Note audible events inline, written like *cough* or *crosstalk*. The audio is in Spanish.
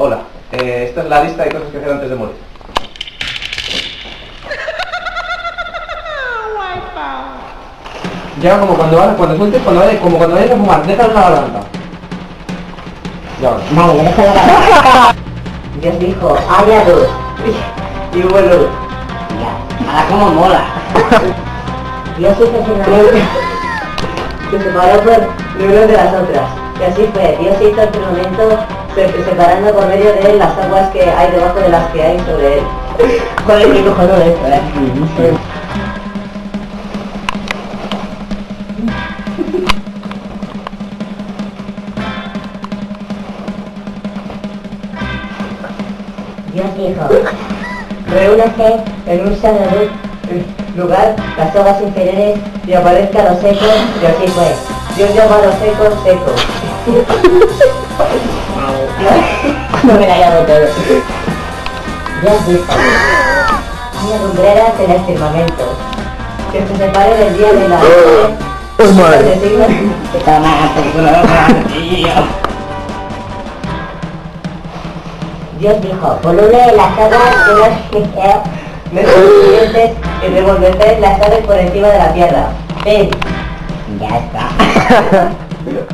Hola, eh, esta es la lista de cosas que hacer antes de morir. Ya como cuando vas, cuando sueltes, cuando vayas, como cuando vayas a fumar, déjalo en la garganta. Ya ves. Vale, deja la garganta. *laughs* Dios dijo, haya luz. Y hubo luz. Ya, ahora como mola. *laughs* Dios hizo *laughs* que separó por uno de las otras. Y así fue, Dios hizo el firmamento se- separando por medio de él las aguas que hay debajo de las que hay sobre él. *laughs* Joder, qué cojonudo esto, eh. *laughs* Dios dijo, reúnase en un sano lu- lugar las hojas inferiores y aparezca lo seco, y así fue. Dios llamó a los secos secos. *laughs* no me la llamo todo. Dios dijo, haya lumbreras en el firmamento, que se separen el día de la noche. ¡Oh, madre! Dios dijo, voluble las aguas de los meses y revolver las aves por encima de la tierra. Ven. Ya está. Yeah. *laughs*